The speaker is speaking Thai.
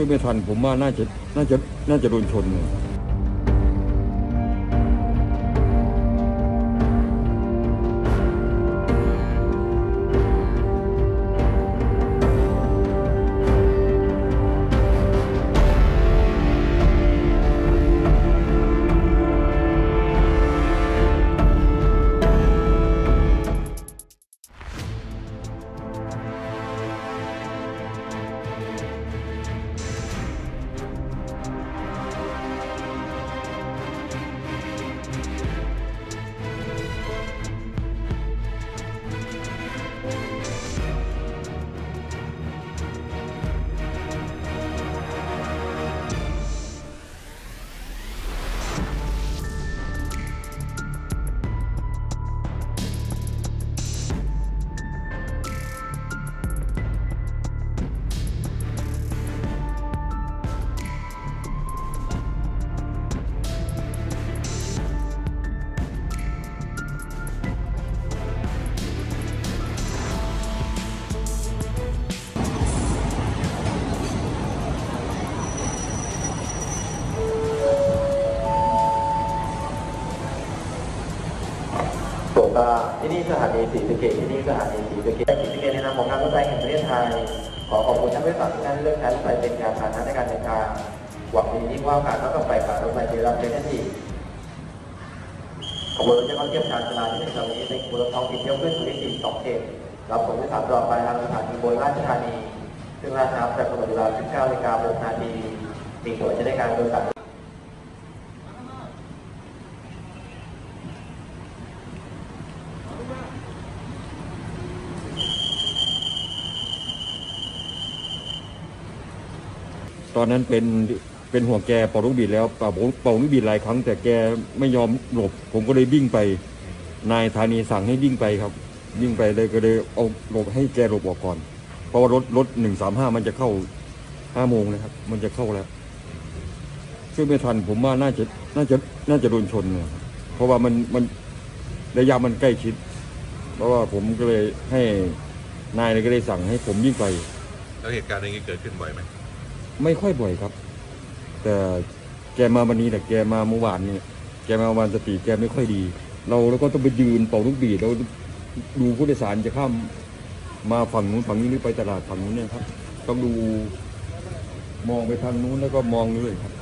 วยไม่ทันผมว่าน่าจะน่าจะน่าจะโดนชน ก็ที่นี่สถานีศรีสะเกษที่นี่สถานีศรีสะเกษศรีสะเกษในนามของการรถไฟแห่งประเทศไทย ขอขอบคุณท่านผู้สารทุกท่านเลือกใช้รถไฟเป็นยานพาหนะในการเดินทางหวังดียิ่งว่ากาสต่อไปการรถไฟจะรับเป็นหน้าที่ขบวนรถจะเข้าเทียบชานชาลาที่หนึ่งตอนนี้ในขบวนรถท้องถิ่นเที่ยวขึ้นสุรินทร์สองเขตรับส่งผู้โดยสารต่อไปทางสถานีบนราชธานี ซึ่งราชน้ำแต่กำหนดเวลา19นาฬิกา6นาทีมีส่วนจะได้การโดยสาร ตอนนั้นเป็นเป็นห่วงแกเป่าลูกบิดแล้วเป่าเป่าลูกบิดหลายครั้ง แต่แกไม่ยอมหลบ ผมก็เลยวิ่งไป นายธานีสั่งให้วิ่งไปครับ วิ่งไปเลยก็เลยเอาหลบให้แกหลบออกก่อน เพราะว่ารถรถหนึ่งสามห้ามันจะเข้าห้าโมงนะครับ มันจะเข้าแล้วช่วยไม่ทันผมว่าน่าจะน่าจะน่าจะโดนชนเนี่ยเพราะว่ามันมันระยะมันใกล้ชิด เพราะว่าผมก็เลยให้นายเลยก็เลยสั่งให้ผมวิ่งไป แล้วเหตุการณ์อย่างนี้เกิดขึ้นบ่อยไหม ไม่ค่อยบ่อยครับ แต่แกมาวันนี้แต่แกมาเมื่อวานนี่แกมาวันสติแกไม่ค่อยดี เราแล้วก็ต้องไปยืนเป่าลูกบีดเราดูผู้โดยสารจะข้ามมาฝั่งนู้นฝั่งนี้หรือไปตลาดฝั่งนู้นเนี่ยครับ ต้องดูมองไปทางนู้นแล้วก็มองเลยครับ